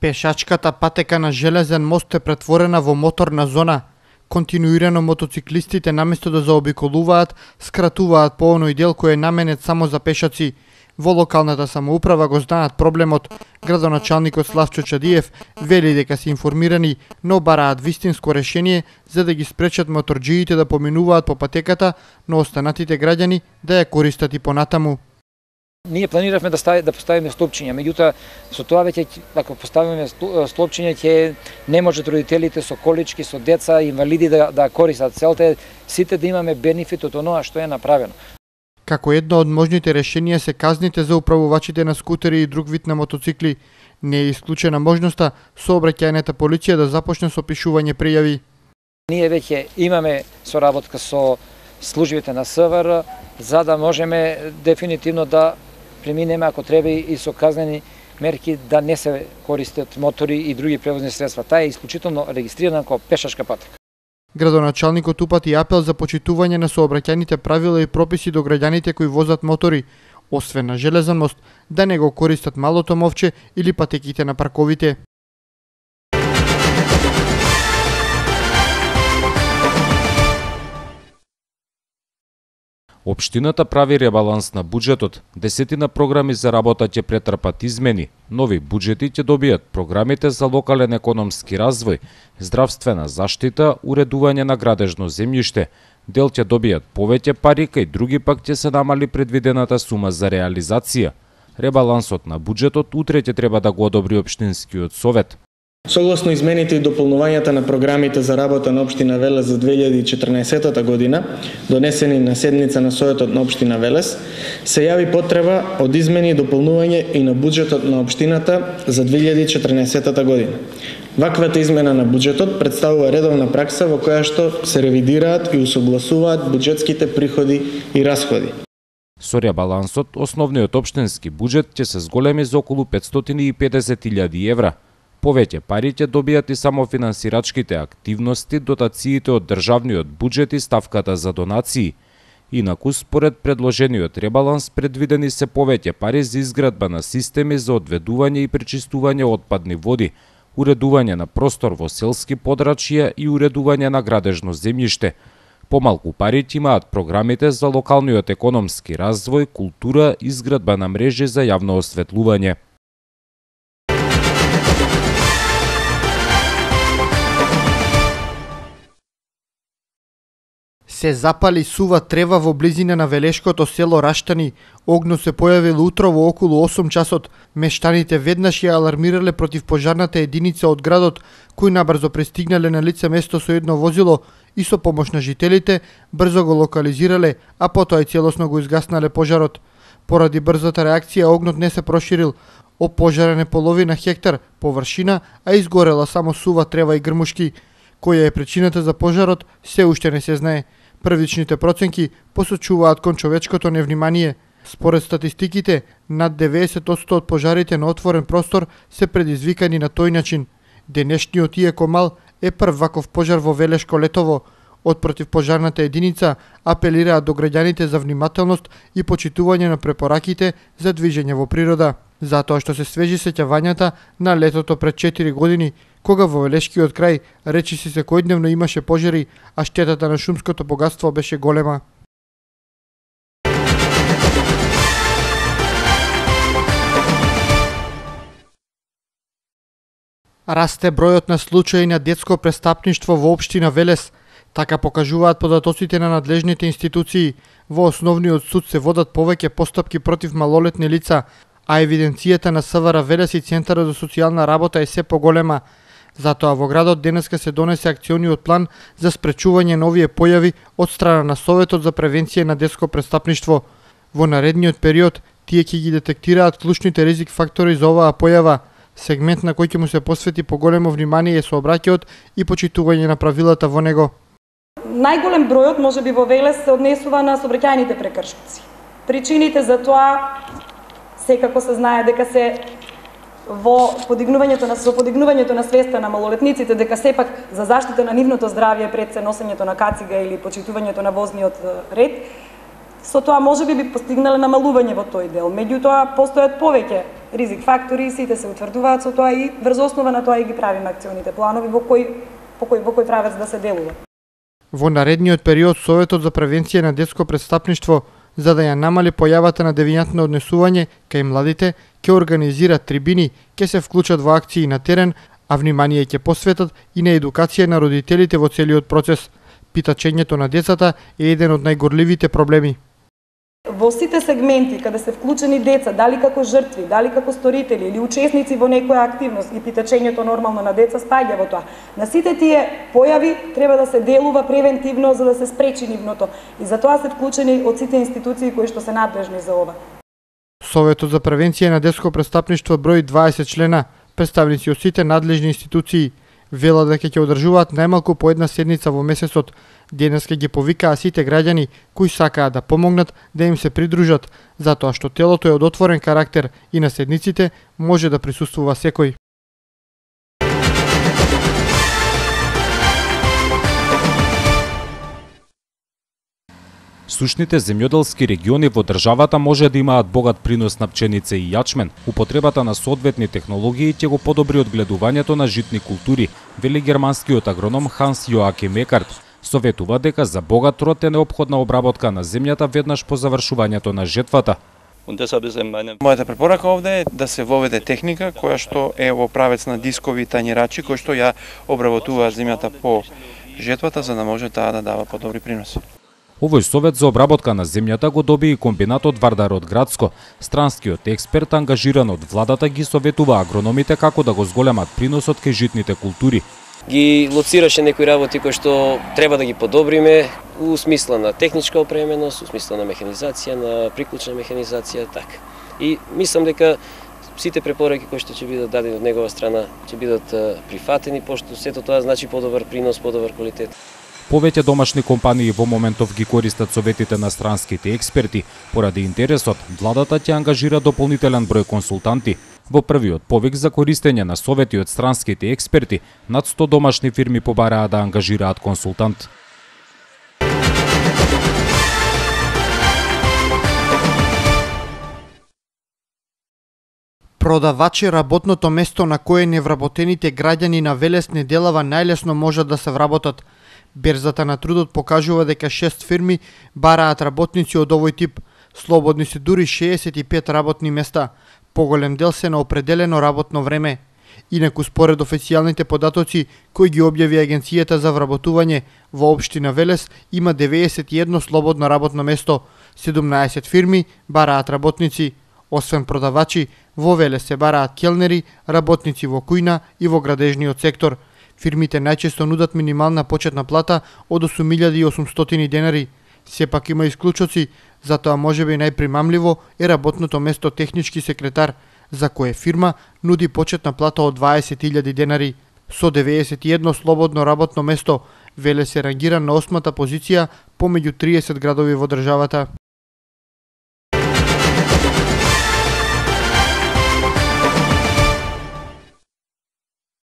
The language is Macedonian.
Пешачката патека на железен мост е претворена во моторна зона. Континуирано мотоциклистите наместо да заобиколуваат, скратуваат по оној дел кој е наменет само за пешаци. Во локалната самоуправа го знаат проблемот. Градоначалникот Славчо Чадиев вели дека се информирани, но бараат вистинско решение за да ги спречат моторџиите да поминуваат по патеката, но останатите граѓани да ја користат и понатаму. Ние планиравме да, стави, да поставиме столпчиња, меѓутоа со тоа веќе ако поставиме столпчиња ќе не можат родителите со колички, со деца, инвалиди да да користат. Целта е сите да имаме бенефит од оноа што е направено. Како едно од можните решенија се казните за управувачите на скутери и друг вид на мотоцикли. Не е исклучена можноста сообраќајната полиција да започне со пишување пријави. Ние веќе имаме соработка со службите на СВР за да можеме дефинитивно да преминеме ако треба и со казнени мерки да не се користат мотори и други превозни средства. Таа е исклучително регистрирана како пешачка патека. Градоначалникот упати апел за почитување на сообраќајните правила и прописи до граѓаните кои возат мотори, освен на железан мост, да не го користат малото мовче или патеките на парковите. Општината прави ребаланс на буџетот, десетина програми за работа ќе претрпат измени, нови буџети ќе добијат програмите за локален економски развој, здравствена заштита, уредување на градежно земјиште, дел ќе добијат повеќе пари, кај други пак ќе се намали предвидената сума за реализација. Ребалансот на буџетот утре ќе треба да го одобри Обштинскиот совет. Согласно измените и дополнувањата на програмите за работа на Обштина Велес за 2014 година, донесени на седница на Советот на Обштина Велес, се јави потреба од измени и дополнување и на буџетот на Обштината за 2014 година. Ваквата измена на буџетот представува редовна пракса во која што се ревидираат и усогласуваат буџетските приходи и расходи. Со ребалансот, основниот општински буџет ќе се зголеми за околу 550.000 евра, Повеќе пари ќе добијат и самофинансирачките активности, дотациите од државниот буџет и ставката за донации. Инаку, според предложениот ребаланс, предвидени се повеќе пари за изградба на системи за одведување и пречистување отпадни води, уредување на простор во селски подрачја и уредување на градежно земјиште. Помалку пари имаат програмите за локалниот економски развој, култура, изградба на мрежи за јавно осветлување. Се запали сува трева во близина на Велешкото село Раштани. Огно се појавил утрово околу 8 часот. Мештаните веднаш ја алармирале против пожарната единица од градот, кои набрзо пристигнале на лице место со едно возило и со помош на жителите брзо го локализирале, а потоа и целосно го изгаснале пожарот. Поради брзата реакција огнот не се проширил, опожарен е половина хектар површина, а изгорела само сува трева и грмушки. Која е причината за пожарот, се уште не се знае. Првичните проценки посочуваат кон човечкото невнимание. Според статистиките, над 90% од пожарите на отворен простор се предизвикани на тој начин. Денешниот Иеко Мал е прв ваков пожар во Велешко летово. Од противпожарната единица апелираат до граѓаните за внимателност и почитување на препораките за движење во природа затоа што се свежи сеќавањата на летото пред 4 години, кога во Велешкиот крај речи се секојдневно имаше пожари, а штетата на шумското богатство беше голема. Расте бројот на случаи на детско престапништво во општина Велес, така покажуваат податоците на надлежните институции. Во основниот суд се водат повеќе постапки против малолетни лица, а евиденцијата на СВР Велес и Центарот за социјална работа е се поголема. Затоа во градот денеска се донесе акциониот план за спречување на овие појави од страна на Советот за превенција на детско престапништво. Во наредниот период тие ќе ги детектираат клучните ризик фактори за оваа појава, сегмент на кој ќе му се посвети поголемо внимание е сообраќајот и почитување на правилата во него. Најголем бројот може би во Велес се однесува на собраќајните прекршоци. Причините за тоа секако се знае дека се во подигнувањето на со подигнувањето на свеста на малолетниците дека сепак за заштита на нивното здравје пред се носењето на кацига или почитувањето на возниот ред Со тоа може би би постигнале намалување во тој дел. Меѓутоа постојат повеќе ризик фактори и сите се утврдуваат со тоа и врз основа на тоа и ги правиме акционите планови во кои по кој во кој правец да се делува. Во наредниот период Советот за превенција на детско престапништво за да ја намали појавата на девијантно однесување кај младите, ќе организира трибини, ќе се вклучат во акции на терен, а внимание ќе посветат и на едукација на родителите во целиот процес. Питачењето на децата е еден од најгорливите проблеми. Во сите сегменти каде се вклучени деца, дали како жртви, дали како сторители или учесници во некоја активност и питачењето нормално на деца спаѓа во тоа. На сите тие појави треба да се делува превентивно за да се спречи нивното и за тоа се вклучени од сите институции кои што се надлежни за ова. Советот за превенција на детско престапништво број 20 члена, представници од сите надлежни институции, вела дека ќе одржуваат најмалку по една седница во месецот. Денеска ги повикаа сите граѓани кои сакаат да помогнат да им се придружат, затоа што телото е од отворен карактер и на седниците може да присуствува секој. Сушните земјоделски региони во државата може да имаат богат принос на пченица и јачмен. Употребата на соодветни технологии ќе го подобри одгледувањето на житни култури, вели германскиот агроном Ханс Јоаке Мекарт. Советува дека за богат род е необходна обработка на земјата веднаш по завршувањето на жетвата. Мојата препорака овде е да се воведе техника која што е во правец на дискови тањирачи кои што ја обработуваат земјата по жетвата за да може таа да дава подобри приноси. Овој совет за обработка на земјата го доби и комбинатот Вардар од Градско. Странскиот експерт ангажиран од владата ги советува агрономите како да го зголемат приносот кај житните култури. Ги лоцираше некои работи кои што треба да ги подобриме у смисла на техничка опременост, у смисла на механизација, на приклучна механизација, така. И мислам дека сите препораки кои што ќе бидат дадени од негова страна ќе бидат прифатени, пошто сето тоа значи подобар принос, подобар квалитет. Повеќе домашни компании во моментов ги користат советите на странските експерти. Поради интересот, владата ќе ангажира дополнителен број консултанти. Во првиот повик за користење на совети од странските експерти, над 100 домашни фирми побараа да ангажираат консултант. Продавачи работното место на кое невработените граѓани на Велес неделава најлесно можат да се вработат – Берзата на трудот покажува дека шест фирми бараат работници од овој тип. Слободни се дури 65 работни места. Поголем дел се на определено работно време. Инаку според официјалните податоци кои ги објави агенцијата за вработување во општина Велес има 91 слободно работно место, 17 фирми бараат работници. Освен продавачи, во Велес се бараат келнери, работници во кујна и во градежниот сектор – Фирмите најчесто нудат минимална почетна плата од 8800 денари. Сепак има исклучоци, затоа можеби најпримамливо е работното место технички секретар, за кое фирма нуди почетна плата од 20.000 денари. Со 91 слободно работно место, Веле се рангира на осмата позиција помеѓу 30 градови во државата.